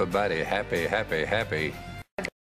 everybody happy, happy, happy.